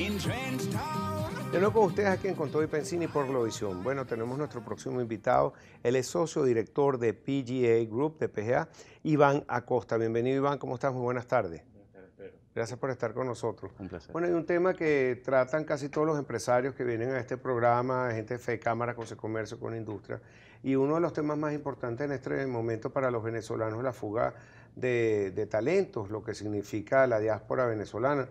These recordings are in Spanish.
De nuevo con ustedes aquí en Contoy Pensini por Globovisión. Bueno, tenemos nuestro próximo invitado. Él es socio director de PGA Group, de PGA, Iván Acosta. Bienvenido, Iván. ¿Cómo estás? Muy buenas tardes. Gracias por estar con nosotros. Un placer. Bueno, hay un tema que tratan casi todos los empresarios que vienen a este programa, gente de Fe Cámara, con Comercio, con Industria. Y uno de los temas más importantes en este momento para los venezolanos es la fuga de, de talentos, lo que significa la diáspora venezolana.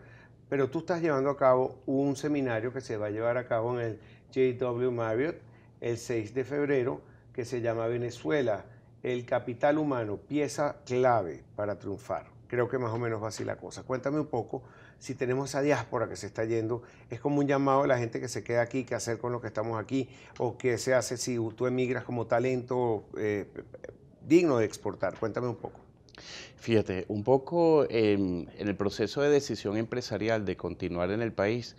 Pero tú estás llevando a cabo un seminario que se va a llevar a cabo en el JW Marriott el 6 de febrero, que se llama Venezuela, el capital humano, pieza clave para triunfar creo que más o menos va así la cosa. Cuéntame un poco, si tenemos esa diáspora que se está yendo, es como un llamado a la gente que se queda aquí, qué hacer con lo que estamos aquí, o qué se hace si tú emigras como talento eh, digno de exportar. Cuéntame un poco. Fíjate, un poco en el proceso de decisión empresarial de continuar en el país,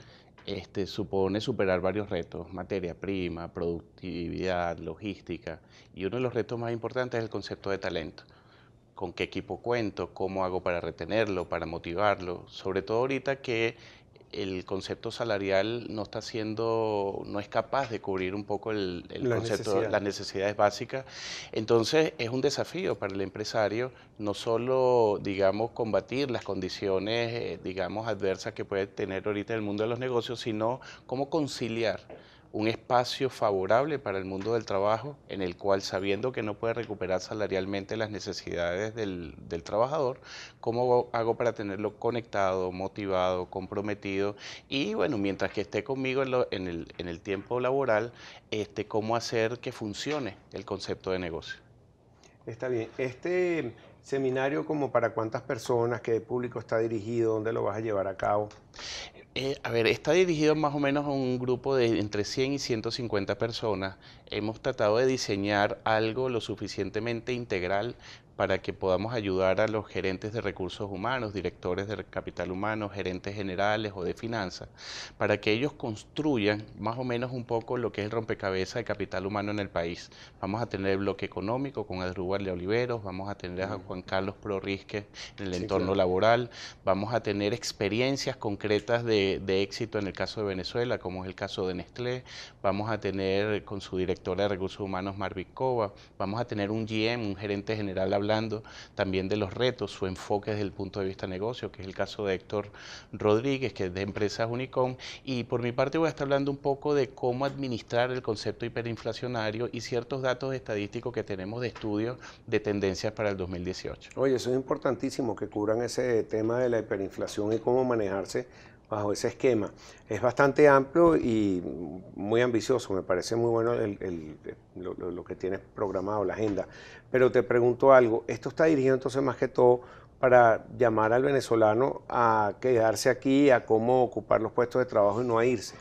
este, supone superar varios retos, materia prima, productividad, logística, y uno de los retos más importantes es el concepto de talento. Con qué equipo cuento, cómo hago para retenerlo, para motivarlo, sobre todo ahorita que el concepto salarial no está siendo, no es capaz de cubrir un poco el, concepto, las necesidades básicas. Entonces es un desafío para el empresario no solo, digamos, combatir las condiciones, eh, digamos, adversas que puede tener ahorita el mundo de los negocios, sino cómo conciliar un espacio favorable para el mundo del trabajo en el cual sabiendo que no puede recuperar salarialmente las necesidades del, trabajador, ¿cómo hago para tenerlo conectado, motivado, comprometido? Y bueno, mientras que esté conmigo en, el, en el, tiempo laboral, este, ¿cómo hacer que funcione el concepto de negocio? Está bien. Este seminario, como para cuántas personas, qué público está dirigido, dónde lo vas a llevar a cabo? Eh, a ver, está dirigido más o menos a un grupo de entre 100 y 150 personas. Hemos tratado de diseñar algo lo suficientemente integral para que podamos ayudar a los gerentes de recursos humanos, directores de capital humano, gerentes generales o de finanzas, para que ellos construyan más o menos un poco lo que es el rompecabezas de capital humano en el país. Vamos a tener el bloque económico con Adrúbal de Oliveros, vamos a tener a Juan Carlos Prorrisque en el entorno laboral, vamos a tener experiencias concretas de, de éxito en el caso de Venezuela, como es el caso de Nestlé, vamos a tener con su directora de recursos humanos Marvikova, vamos a tener un GM, un gerente general hablando hablando también de los retos, su enfoque desde el punto de vista negocio, que es el caso de Héctor Rodríguez, que es de Empresas Unicom, y por mi parte voy a estar hablando un poco de cómo administrar el concepto hiperinflacionario y ciertos datos estadísticos que tenemos de estudios de tendencias para el 2018. Oye, eso es importantísimo, que cubran ese tema de la hiperinflación y cómo manejarse bajo ese esquema. Es bastante amplio y muy ambicioso, me parece muy bueno lo, que tienes programado, la agenda. Pero te pregunto algo, esto está dirigido entonces más que todo para llamar al venezolano a quedarse aquí, a cómo ocupar los puestos de trabajo y no a irse.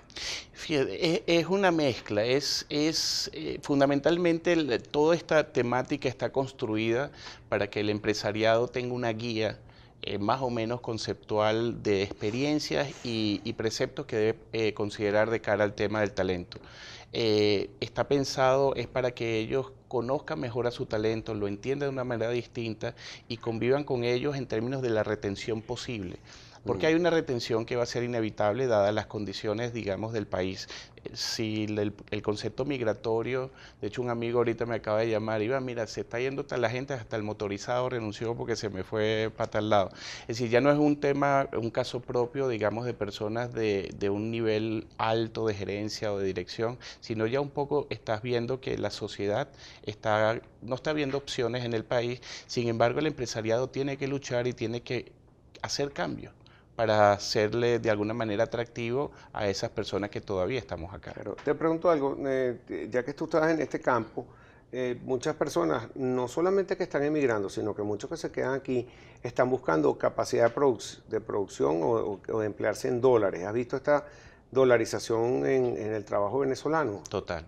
Es, una mezcla, es, es eh, fundamentalmente toda esta temática está construida para que el empresariado tenga una guía eh, más o menos conceptual de experiencias y, preceptos que debe eh, considerar de cara al tema del talento. Eh, está pensado es para que ellos conozcan mejor a su talento, lo entiendan de una manera distinta y convivan con ellos en términos de la retención posible porque hay una retención que va a ser inevitable dadas las condiciones, digamos, del país. Eh, si el, concepto migratorio, de hecho un amigo ahorita me acaba de llamar, iba, mira, se está yendo toda la gente, hasta el motorizado renunció porque se me fue para tal lado. Es decir, ya no es un tema, un caso propio, digamos, de personas de, de un nivel alto de gerencia o de dirección, sino ya un poco estás viendo que la sociedad está, no está viendo opciones en el país, sin embargo el empresariado tiene que luchar y tiene que hacer cambios para hacerle de alguna manera atractivo a esas personas que todavía estamos acá. te pregunto algo, eh, ya que tú estás en este campo, eh, muchas personas, no solamente que están emigrando, sino que muchos que se quedan aquí están buscando capacidad de, producción o, de emplearse en dólares. ¿Has visto esta dolarización en, el trabajo venezolano? Total,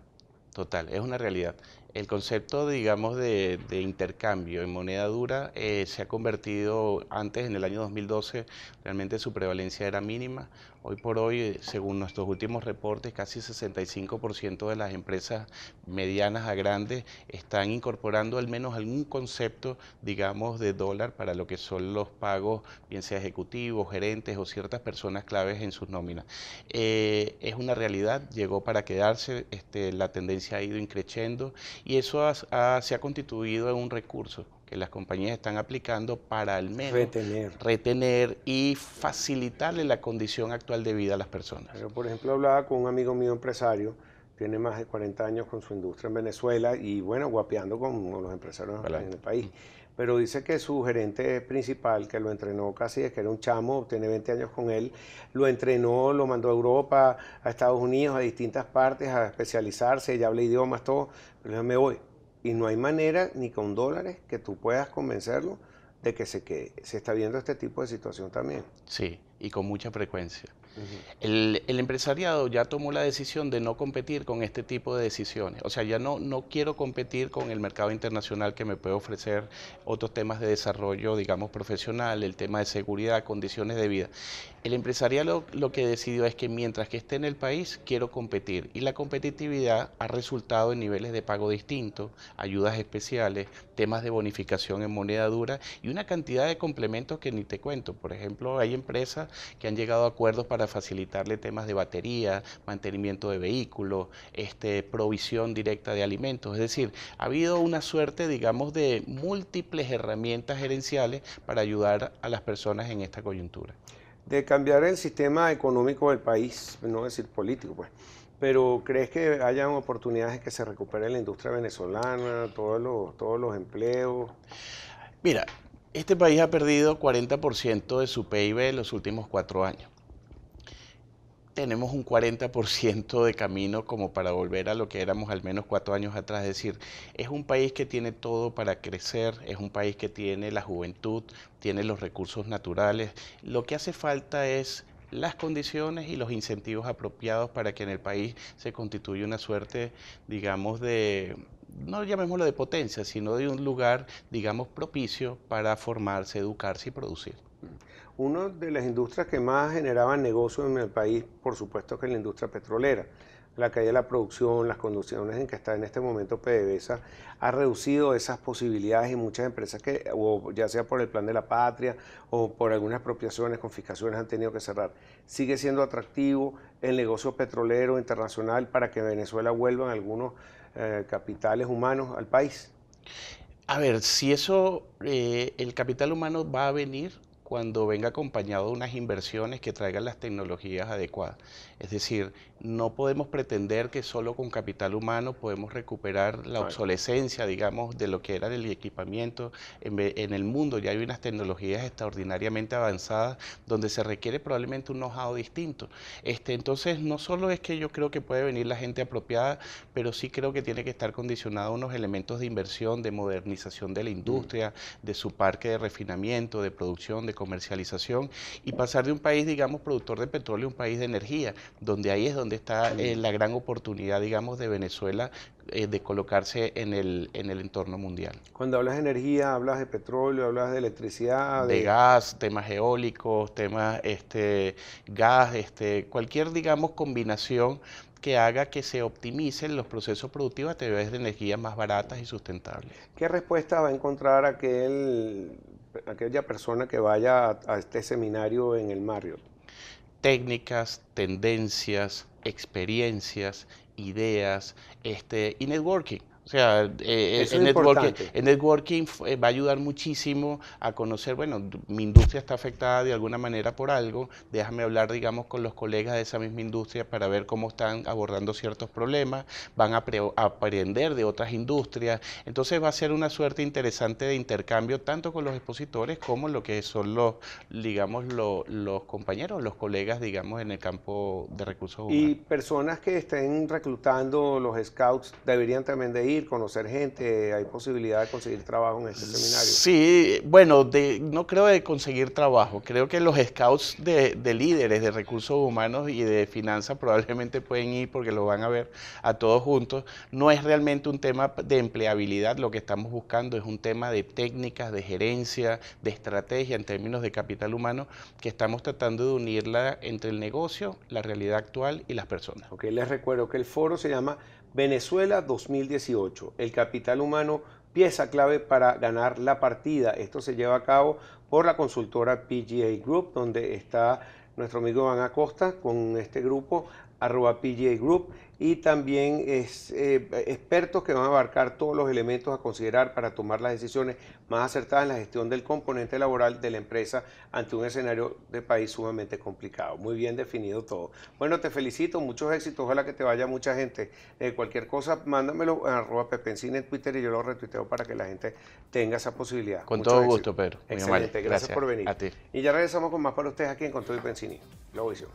total, es una realidad. El concepto, digamos, de, intercambio en moneda dura eh, se ha convertido, antes en el año 2012, realmente su prevalencia era mínima. Hoy por hoy, según nuestros últimos reportes, casi 65% de las empresas medianas a grandes están incorporando al menos algún concepto, digamos, de dólar para lo que son los pagos, bien sea ejecutivos, gerentes o ciertas personas claves en sus nóminas. Eh, es una realidad, llegó para quedarse, este, la tendencia ha ido increciendo y eso se ha constituido en un recurso que las compañías están aplicando para al menos retener, retener y facilitarle la condición actual de vida a las personas. Yo, por ejemplo, hablaba con un amigo mío empresario, tiene más de 40 años con su industria en Venezuela y bueno, guapeando con los empresarios en el país. Pero dice que su gerente principal, que lo entrenó casi desde que era un chamo, tiene 20 años con él, lo entrenó, lo mandó a Europa, a Estados Unidos, a distintas partes, a especializarse, ya habla idiomas, todo. Pero me voy y no hay manera ni con dólares que tú puedas convencerlo de que se, que se está viendo este tipo de situación también. Sí, y con mucha frecuencia el, empresariado ya tomó la decisión de no competir con este tipo de decisiones. O sea, ya no, no quiero competir con el mercado internacional que me puede ofrecer otros temas de desarrollo, digamos, profesional, el tema de seguridad, condiciones de vida. El empresariado lo que decidió es que mientras que esté en el país, quiero competir. Y la competitividad ha resultado en niveles de pago distintos, ayudas especiales, temas de bonificación en moneda dura y una cantidad de complementos que ni te cuento. Por ejemplo, hay empresas que han llegado a acuerdos para facilitarle temas de batería, mantenimiento de vehículos, este, provisión directa de alimentos. Es decir, ha habido una suerte, digamos, de múltiples herramientas gerenciales para ayudar a las personas en esta coyuntura. De cambiar el sistema económico del país, no decir político, pues. Pero ¿crees que hayan oportunidades de que se recupere la industria venezolana, todos los, todos los empleos? Mira, este país ha perdido 40% de su PIB en los últimos cuatro años tenemos un 40% de camino como para volver a lo que éramos al menos cuatro años atrás. Es decir, es un país que tiene todo para crecer, es un país que tiene la juventud, tiene los recursos naturales. Lo que hace falta es las condiciones y los incentivos apropiados para que en el país se constituya una suerte, digamos, de, no llamémoslo de potencia, sino de un lugar, digamos, propicio para formarse, educarse y producir. Una de las industrias que más generaban negocios en el país, por supuesto, que es la industria petrolera. La caída de la producción, las condiciones en que está en este momento PDVSA, ha reducido esas posibilidades y muchas empresas que, ya sea por el plan de la patria o por algunas expropiaciones, confiscaciones, han tenido que cerrar. Sigue siendo atractivo el negocio petrolero internacional para que Venezuela vuelvan algunos eh, capitales humanos al país. A ver, si eso, eh, el capital humano va a venir cuando venga acompañado de unas inversiones que traigan las tecnologías adecuadas. Es decir, no podemos pretender que solo con capital humano podemos recuperar la obsolescencia, digamos, de lo que era el equipamiento. En, el mundo ya hay unas tecnologías extraordinariamente avanzadas donde se requiere probablemente un know-how distinto. Este, entonces, no solo es que yo creo que puede venir la gente apropiada, pero sí creo que tiene que estar condicionado a unos elementos de inversión, de modernización de la industria, de su parque de refinamiento, de producción, de comercialización y pasar de un país, digamos, productor de petróleo a un país de energía, donde ahí es donde está eh, la gran oportunidad, digamos, de Venezuela eh, de colocarse en el, en el entorno mundial. Cuando hablas de energía, hablas de petróleo, hablas de electricidad. De, gas, temas eólicos, temas este, gas, este, cualquier, digamos, combinación que haga que se optimicen los procesos productivos a través de energías más baratas y sustentables. ¿Qué respuesta va a encontrar aquel aquella persona que vaya a, este seminario en el Marriott? Técnicas, tendencias, experiencias, ideas este, y networking. O sea, eh, eh, el, networking, el, networking, eh, va a ayudar muchísimo a conocer, bueno, mi industria está afectada de alguna manera por algo, déjame hablar, digamos, con los colegas de esa misma industria para ver cómo están abordando ciertos problemas, van a, aprender de otras industrias, entonces va a ser una suerte interesante de intercambio tanto con los expositores como lo que son los, digamos, los compañeros, los colegas, digamos, en el campo de recursos humanos. Y personas que estén reclutando los scouts deberían también de ir conocer gente, hay posibilidad de conseguir trabajo en este seminario. Sí, bueno, de, no creo de conseguir trabajo, creo que los scouts de, de líderes de recursos humanos y de finanzas probablemente pueden ir porque lo van a ver a todos juntos. No es realmente un tema de empleabilidad, lo que estamos buscando es un tema de técnicas, de gerencia, de estrategia en términos de capital humano, que estamos tratando de unirla entre el negocio, la realidad actual y las personas. Ok, les recuerdo que el foro se llama Venezuela 2018, el capital humano pieza clave para ganar la partida. Esto se lleva a cabo por la consultora PGA Group, donde está nuestro amigo Iván Acosta con este grupo arroba PGA Group y también es, eh, expertos que van a abarcar todos los elementos a considerar para tomar las decisiones más acertadas en la gestión del componente laboral de la empresa ante un escenario de país sumamente complicado. Muy bien definido todo. Bueno, te felicito, muchos éxitos, ojalá que te vaya mucha gente. Eh, cualquier cosa, mándamelo a arroba pepencine en Twitter y yo lo retuiteo para que la gente tenga esa posibilidad. Con todo gusto, Pedro. Excelente, gracias, por venir. Y ya regresamos con más para ustedes aquí en Control y Pensini. Luego visión.